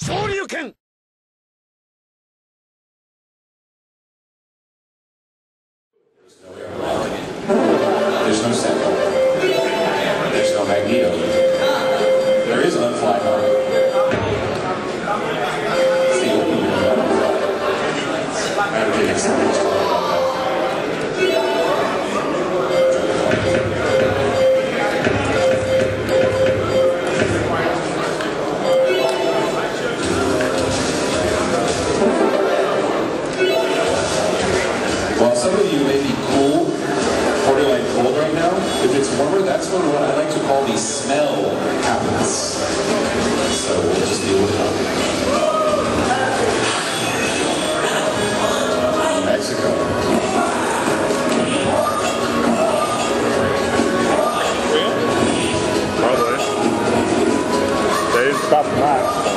昇竜拳。may be cool, 40 like cold right now, if it's warmer, that's when what I like to call the smell happens. So we'll just deal with it. Mexico. Stop that.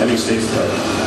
And he stays play.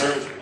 surgery.